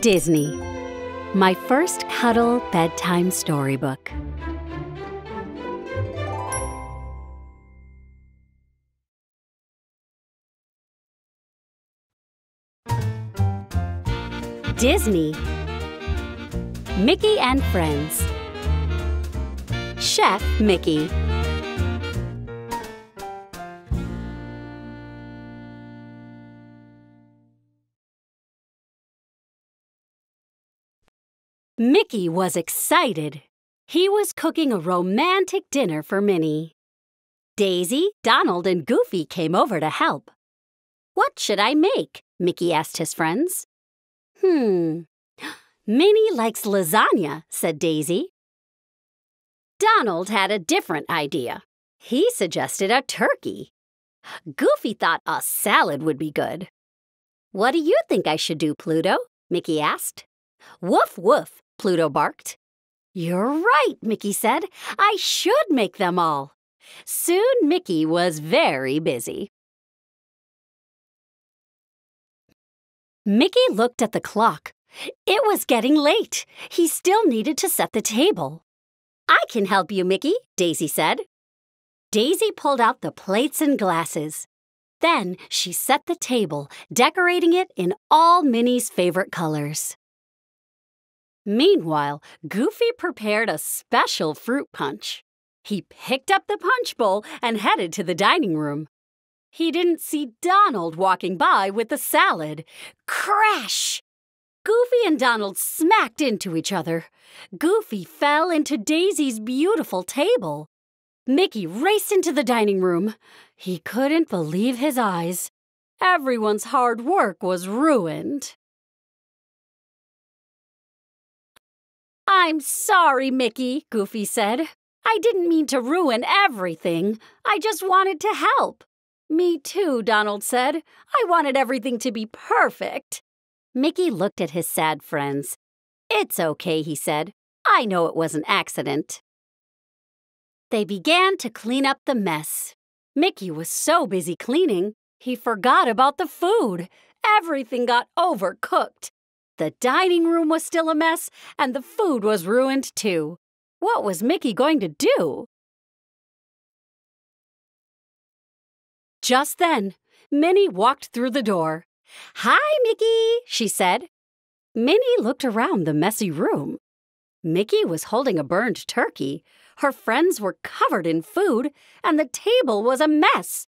Disney, my first cuddle bedtime storybook. Disney. Mickey and Friends. Chef Mickey Mickey was excited. He was cooking a romantic dinner for Minnie. Daisy, Donald, and Goofy came over to help. What should I make? Mickey asked his friends. Hmm. Minnie likes lasagna, said Daisy. Donald had a different idea. He suggested a turkey. Goofy thought a salad would be good. What do you think I should do, Pluto? Mickey asked. Woof, woof, Pluto barked. You're right, Mickey said. I should make them all. Soon Mickey was very busy. Mickey looked at the clock. It was getting late. He still needed to set the table. I can help you, Mickey, Daisy said. Daisy pulled out the plates and glasses. Then she set the table, decorating it in all Minnie's favorite colors. Meanwhile, Goofy prepared a special fruit punch. He picked up the punch bowl and headed to the dining room. He didn't see Donald walking by with the salad. Crash! Goofy and Donald smacked into each other. Goofy fell into Daisy's beautiful table. Mickey raced into the dining room. He couldn't believe his eyes. Everyone's hard work was ruined. I'm sorry, Mickey, Goofy said. I didn't mean to ruin everything. I just wanted to help. Me too, Donald said. I wanted everything to be perfect. Mickey looked at his sad friends. It's okay, he said. I know it was an accident. They began to clean up the mess. Mickey was so busy cleaning, he forgot about the food. Everything got overcooked. The dining room was still a mess, and the food was ruined too. What was Mickey going to do? Just then, Minnie walked through the door. Hi, Mickey, she said. Minnie looked around the messy room. Mickey was holding a burned turkey. Her friends were covered in food, and the table was a mess.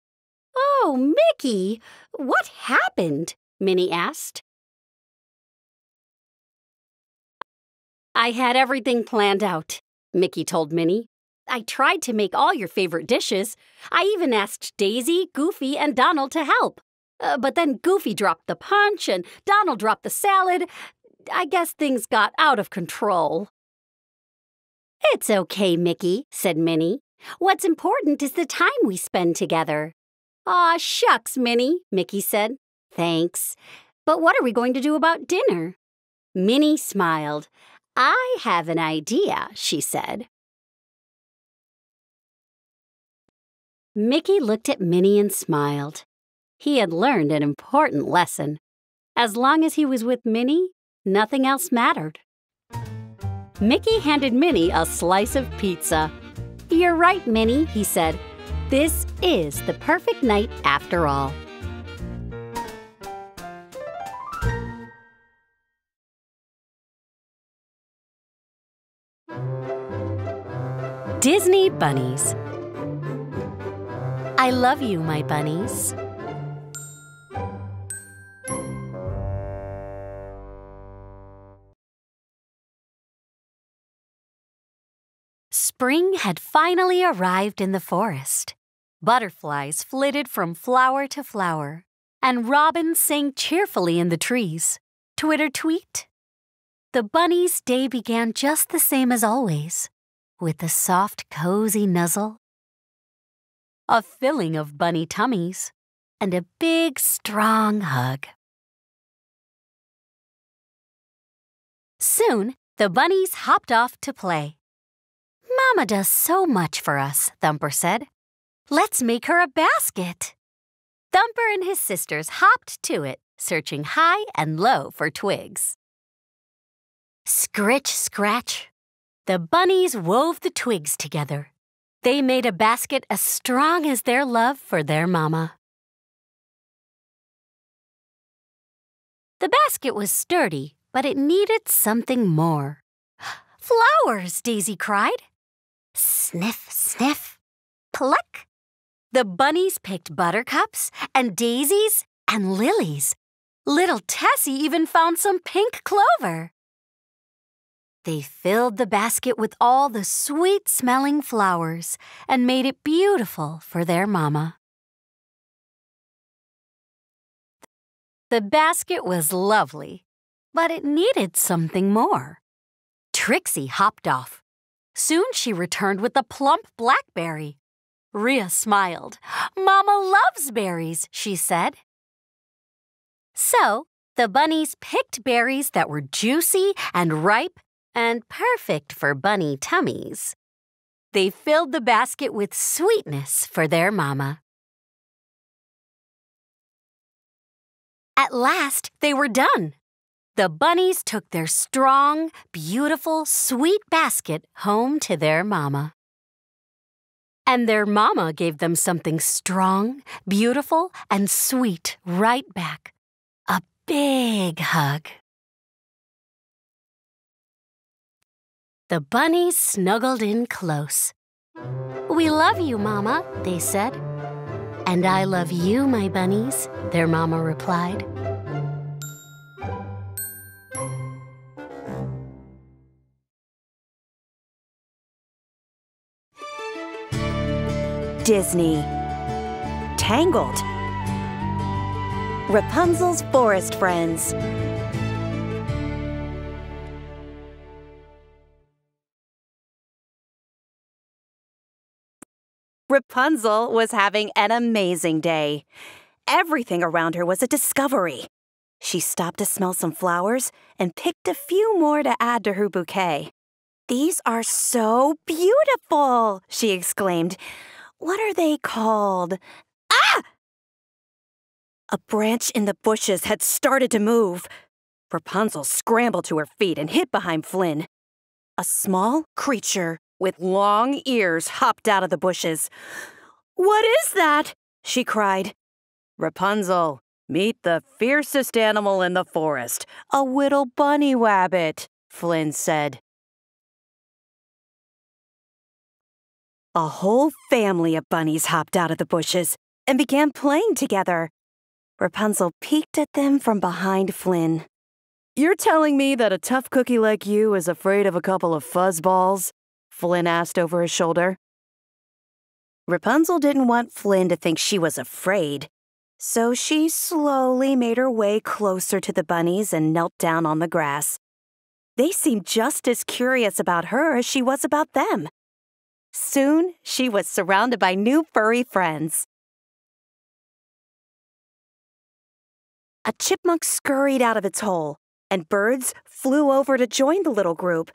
Oh, Mickey, what happened? Minnie asked. I had everything planned out, Mickey told Minnie. I tried to make all your favorite dishes. I even asked Daisy, Goofy, and Donald to help. Uh, but then Goofy dropped the punch and Donald dropped the salad. I guess things got out of control. It's okay, Mickey, said Minnie. What's important is the time we spend together. Aw, shucks, Minnie, Mickey said. Thanks. But what are we going to do about dinner? Minnie smiled. I have an idea, she said. Mickey looked at Minnie and smiled. He had learned an important lesson. As long as he was with Minnie, nothing else mattered. Mickey handed Minnie a slice of pizza. You're right, Minnie, he said. This is the perfect night after all. Disney Bunnies I love you, my bunnies. Spring had finally arrived in the forest. Butterflies flitted from flower to flower, and robins sang cheerfully in the trees. Twitter tweet. The bunny's day began just the same as always with a soft, cozy nuzzle, a filling of bunny tummies, and a big, strong hug. Soon, the bunnies hopped off to play. Mama does so much for us, Thumper said. Let's make her a basket. Thumper and his sisters hopped to it, searching high and low for twigs. Scritch, scratch. The bunnies wove the twigs together. They made a basket as strong as their love for their mama. The basket was sturdy, but it needed something more. Flowers, Daisy cried. Sniff, sniff, pluck. The bunnies picked buttercups and daisies and lilies. Little Tessie even found some pink clover. They filled the basket with all the sweet smelling flowers and made it beautiful for their mama. The basket was lovely, but it needed something more. Trixie hopped off. Soon she returned with a plump blackberry. Ria smiled. Mama loves berries, she said. So, the bunnies picked berries that were juicy and ripe and perfect for bunny tummies. They filled the basket with sweetness for their mama. At last, they were done. The bunnies took their strong, beautiful, sweet basket home to their mama. And their mama gave them something strong, beautiful, and sweet right back. A big hug. The bunnies snuggled in close. We love you, Mama, they said. And I love you, my bunnies, their mama replied. Disney. Tangled. Rapunzel's Forest Friends. Rapunzel was having an amazing day. Everything around her was a discovery. She stopped to smell some flowers and picked a few more to add to her bouquet. These are so beautiful, she exclaimed. What are they called? Ah! A branch in the bushes had started to move. Rapunzel scrambled to her feet and hid behind Flynn. A small creature with long ears hopped out of the bushes. What is that? she cried. Rapunzel, meet the fiercest animal in the forest, a little bunny rabbit, Flynn said. A whole family of bunnies hopped out of the bushes and began playing together. Rapunzel peeked at them from behind Flynn. You're telling me that a tough cookie like you is afraid of a couple of fuzzballs? Flynn asked over his shoulder. Rapunzel didn't want Flynn to think she was afraid, so she slowly made her way closer to the bunnies and knelt down on the grass. They seemed just as curious about her as she was about them. Soon, she was surrounded by new furry friends. A chipmunk scurried out of its hole, and birds flew over to join the little group.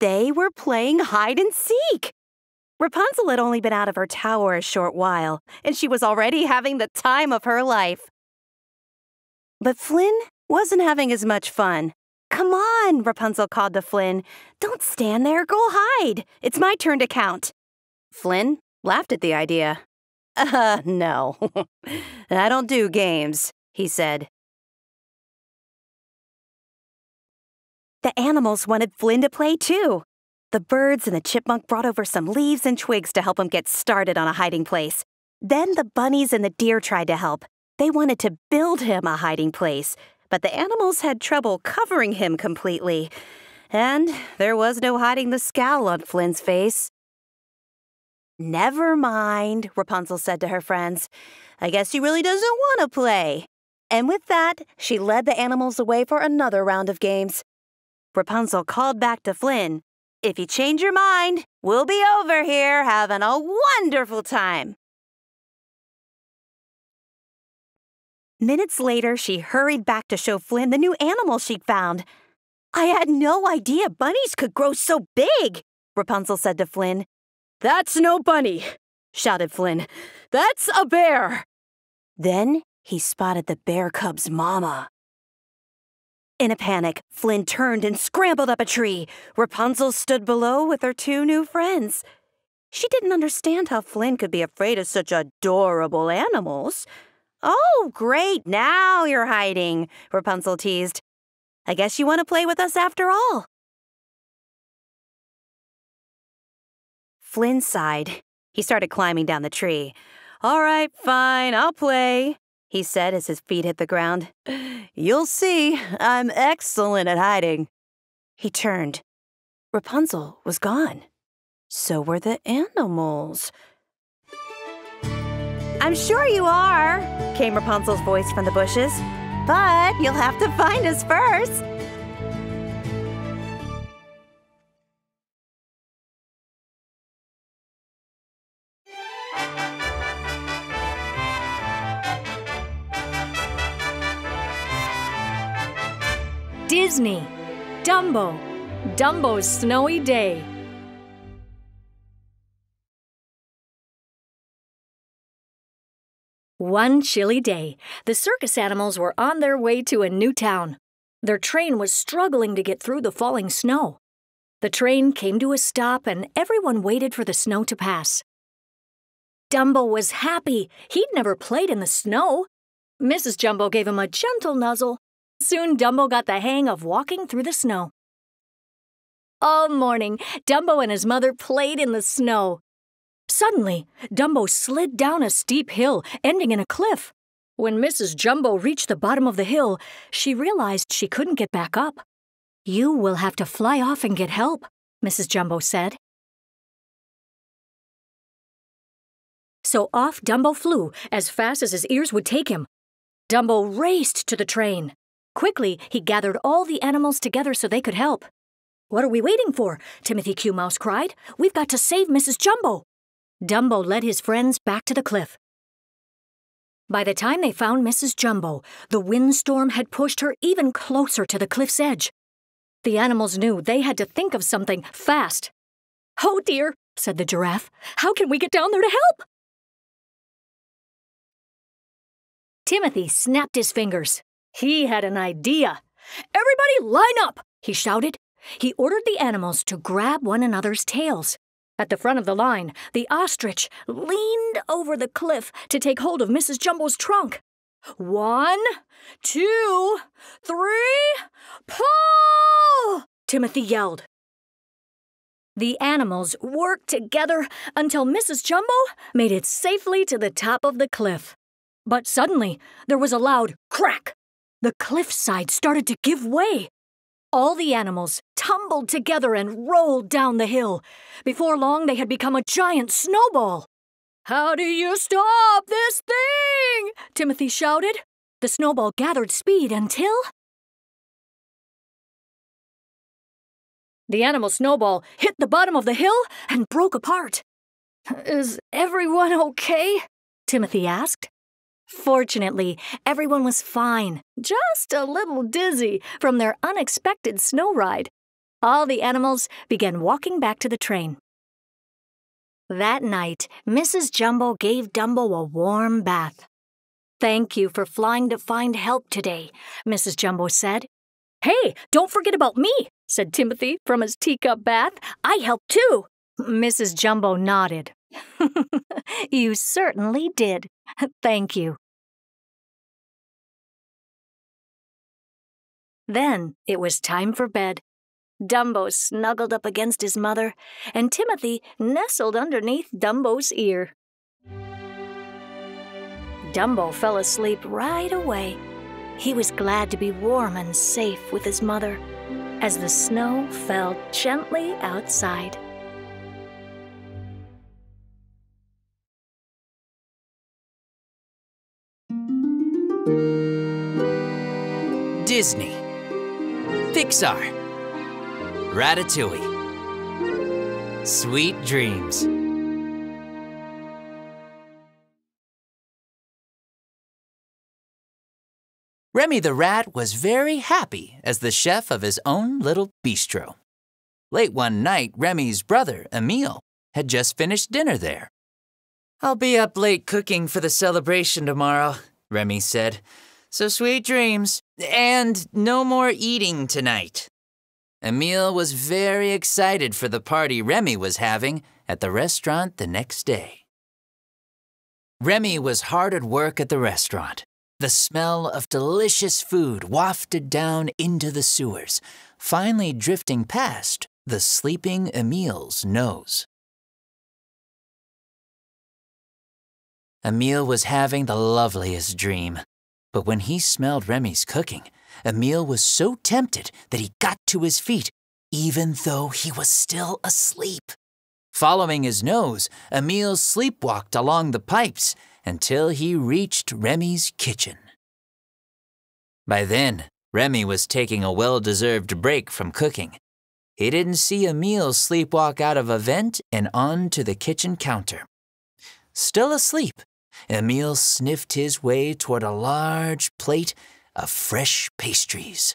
They were playing hide and seek. Rapunzel had only been out of her tower a short while, and she was already having the time of her life. But Flynn wasn't having as much fun. Come on, Rapunzel called to Flynn. Don't stand there, go hide. It's my turn to count. Flynn laughed at the idea. Uh, no. I don't do games, he said. The animals wanted Flynn to play too. The birds and the chipmunk brought over some leaves and twigs to help him get started on a hiding place. Then the bunnies and the deer tried to help. They wanted to build him a hiding place, but the animals had trouble covering him completely. And there was no hiding the scowl on Flynn's face. Never mind, Rapunzel said to her friends. I guess he really doesn't want to play. And with that, she led the animals away for another round of games. Rapunzel called back to Flynn, If you change your mind, we'll be over here having a wonderful time. Minutes later, she hurried back to show Flynn the new animal she'd found. I had no idea bunnies could grow so big, Rapunzel said to Flynn. That's no bunny, shouted Flynn. That's a bear. Then he spotted the bear cub's mama. In a panic, Flynn turned and scrambled up a tree. Rapunzel stood below with her two new friends. She didn't understand how Flynn could be afraid of such adorable animals. Oh, great, now you're hiding, Rapunzel teased. I guess you want to play with us after all. Flynn sighed. He started climbing down the tree. All right, fine, I'll play, he said as his feet hit the ground. You'll see, I'm excellent at hiding. He turned. Rapunzel was gone. So were the animals. I'm sure you are, came Rapunzel's voice from the bushes. But you'll have to find us first. Disney, Dumbo, Dumbo's Snowy Day. One chilly day, the circus animals were on their way to a new town. Their train was struggling to get through the falling snow. The train came to a stop and everyone waited for the snow to pass. Dumbo was happy. He'd never played in the snow. Mrs. Jumbo gave him a gentle nuzzle Soon Dumbo got the hang of walking through the snow. All morning, Dumbo and his mother played in the snow. Suddenly, Dumbo slid down a steep hill, ending in a cliff. When Mrs. Jumbo reached the bottom of the hill, she realized she couldn't get back up. You will have to fly off and get help, Mrs. Jumbo said. So off Dumbo flew as fast as his ears would take him. Dumbo raced to the train. Quickly, he gathered all the animals together so they could help. What are we waiting for? Timothy Q. Mouse cried. We've got to save Mrs. Jumbo. Dumbo led his friends back to the cliff. By the time they found Mrs. Jumbo, the windstorm had pushed her even closer to the cliff's edge. The animals knew they had to think of something fast. Oh dear, said the giraffe. How can we get down there to help? Timothy snapped his fingers. He had an idea. Everybody line up, he shouted. He ordered the animals to grab one another's tails. At the front of the line, the ostrich leaned over the cliff to take hold of Mrs. Jumbo's trunk. One, two, three, pull! Timothy yelled. The animals worked together until Mrs. Jumbo made it safely to the top of the cliff. But suddenly, there was a loud crack the cliffside started to give way. All the animals tumbled together and rolled down the hill. Before long, they had become a giant snowball. How do you stop this thing? Timothy shouted. The snowball gathered speed until. The animal snowball hit the bottom of the hill and broke apart. Is everyone okay? Timothy asked. Fortunately, everyone was fine, just a little dizzy from their unexpected snow ride. All the animals began walking back to the train. That night, Mrs. Jumbo gave Dumbo a warm bath. Thank you for flying to find help today, Mrs. Jumbo said. Hey, don't forget about me, said Timothy from his teacup bath. I helped too. Mrs. Jumbo nodded. you certainly did. Thank you. Then it was time for bed. Dumbo snuggled up against his mother, and Timothy nestled underneath Dumbo's ear. Dumbo fell asleep right away. He was glad to be warm and safe with his mother as the snow fell gently outside. Disney. Pixar. Ratatouille. Sweet dreams. Remy the Rat was very happy as the chef of his own little bistro. Late one night, Remy's brother, Emile, had just finished dinner there. I'll be up late cooking for the celebration tomorrow, Remy said. So sweet dreams, and no more eating tonight. Emile was very excited for the party Remy was having at the restaurant the next day. Remy was hard at work at the restaurant. The smell of delicious food wafted down into the sewers, finally drifting past the sleeping Emile's nose. Emile was having the loveliest dream, but when he smelled Remy's cooking, Emile was so tempted that he got to his feet, even though he was still asleep. Following his nose, Emile sleepwalked along the pipes until he reached Remy's kitchen. By then, Remy was taking a well deserved break from cooking. He didn't see Emile sleepwalk out of a vent and onto the kitchen counter. Still asleep, Emile sniffed his way toward a large plate of fresh pastries.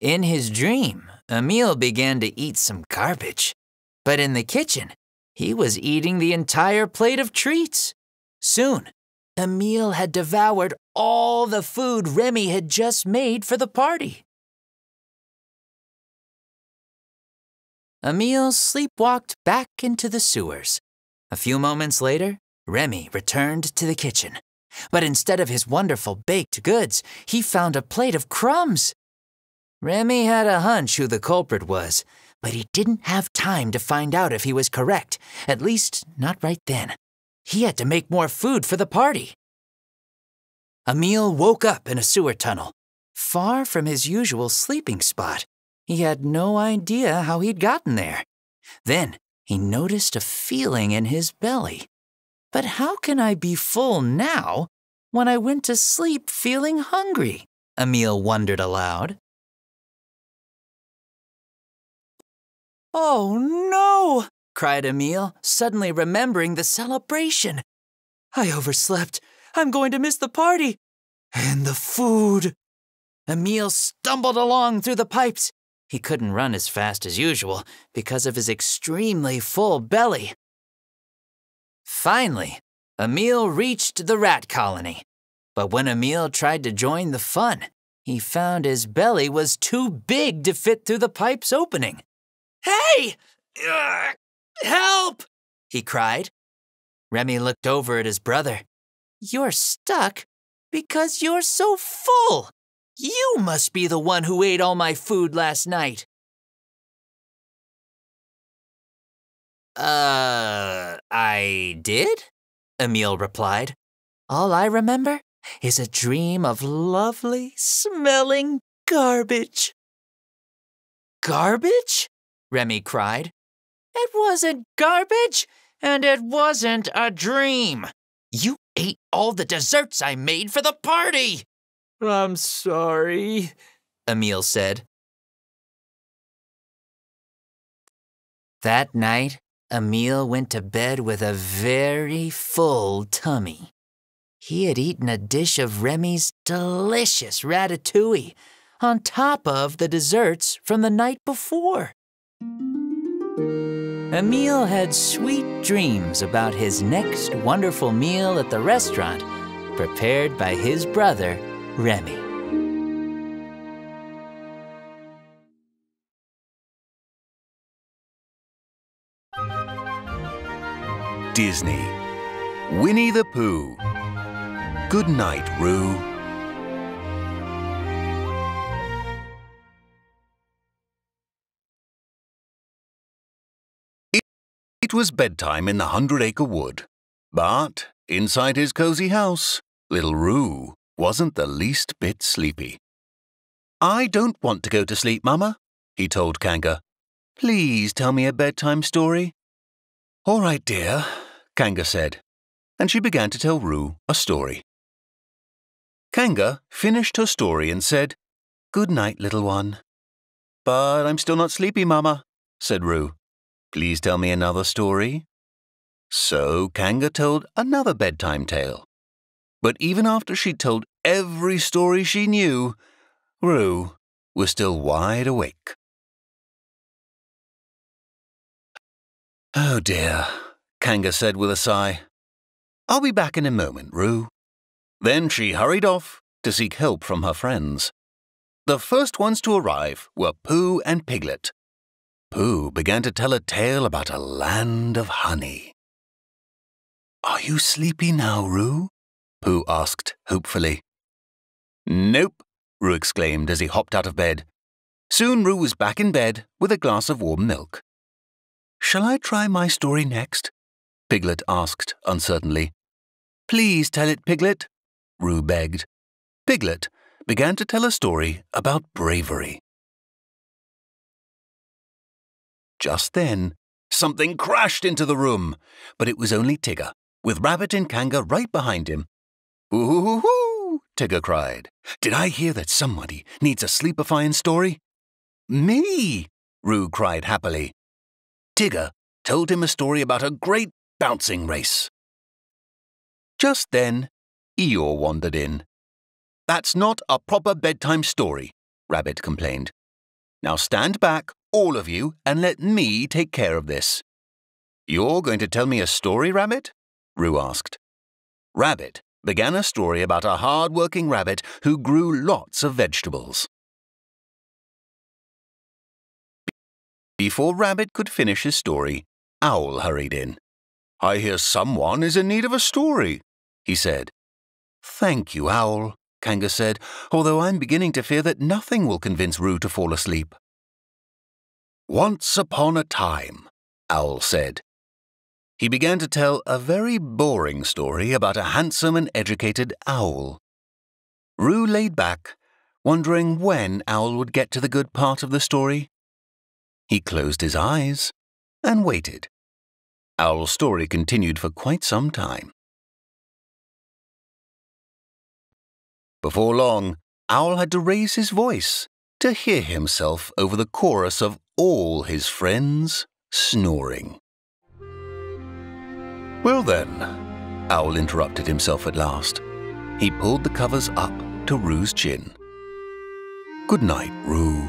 In his dream, Emile began to eat some garbage. But in the kitchen, he was eating the entire plate of treats. Soon, Emile had devoured all the food Remy had just made for the party. Emile sleepwalked back into the sewers. A few moments later, Remy returned to the kitchen. But instead of his wonderful baked goods, he found a plate of crumbs. Remy had a hunch who the culprit was, but he didn't have time to find out if he was correct, at least not right then. He had to make more food for the party. Emile woke up in a sewer tunnel, far from his usual sleeping spot. He had no idea how he'd gotten there. Then he noticed a feeling in his belly. But how can I be full now when I went to sleep feeling hungry? Emile wondered aloud. Oh no! cried Emile, suddenly remembering the celebration. I overslept. I'm going to miss the party. And the food. Emile stumbled along through the pipes. He couldn't run as fast as usual because of his extremely full belly. Finally, Emile reached the rat colony. But when Emile tried to join the fun, he found his belly was too big to fit through the pipe's opening. Hey! Help! he cried. Remy looked over at his brother. You're stuck because you're so full. You must be the one who ate all my food last night. Uh, I did? Emile replied. All I remember is a dream of lovely smelling garbage. Garbage? Remy cried. It wasn't garbage, and it wasn't a dream. You ate all the desserts I made for the party. I'm sorry, Emile said. That night, Emile went to bed with a very full tummy. He had eaten a dish of Remy's delicious ratatouille on top of the desserts from the night before. Emile had sweet dreams about his next wonderful meal at the restaurant prepared by his brother, Remy. Disney Winnie the Pooh Good night, Roo. It was bedtime in the Hundred Acre Wood, but inside his cozy house, little Roo wasn't the least bit sleepy. I don't want to go to sleep, Mamma, he told Kanga. Please tell me a bedtime story. All right, dear, Kanga said, and she began to tell Roo a story. Kanga finished her story and said, Good night, little one. But I'm still not sleepy, Mamma, said Roo. Please tell me another story. So Kanga told another bedtime tale. But even after she'd told every story she knew, Roo was still wide awake. Oh dear, Kanga said with a sigh. I'll be back in a moment, Roo. Then she hurried off to seek help from her friends. The first ones to arrive were Pooh and Piglet. Pooh began to tell a tale about a land of honey. Are you sleepy now, Roo? Pooh asked hopefully. Nope, Roo exclaimed as he hopped out of bed. Soon Roo was back in bed with a glass of warm milk. Shall I try my story next? Piglet asked uncertainly. Please tell it, Piglet, Roo begged. Piglet began to tell a story about bravery. Just then, something crashed into the room, but it was only Tigger, with Rabbit and Kanga right behind him. Ooh, Tigger cried. Did I hear that somebody needs a sleepifying story? Me, Roo cried happily. Tigger told him a story about a great bouncing race. Just then, Eeyore wandered in. That's not a proper bedtime story, Rabbit complained. Now stand back, all of you, and let me take care of this. You're going to tell me a story, Rabbit? Roo asked. Rabbit began a story about a hard-working rabbit who grew lots of vegetables. Before Rabbit could finish his story, Owl hurried in. I hear someone is in need of a story, he said. Thank you, Owl, Kanga said, although I'm beginning to fear that nothing will convince Roo to fall asleep. Once upon a time, Owl said. He began to tell a very boring story about a handsome and educated owl. Roo laid back, wondering when Owl would get to the good part of the story. He closed his eyes and waited. Owl's story continued for quite some time. Before long, Owl had to raise his voice to hear himself over the chorus of all his friends snoring. Well then, Owl interrupted himself at last. He pulled the covers up to Roo's chin. Good night, Roo.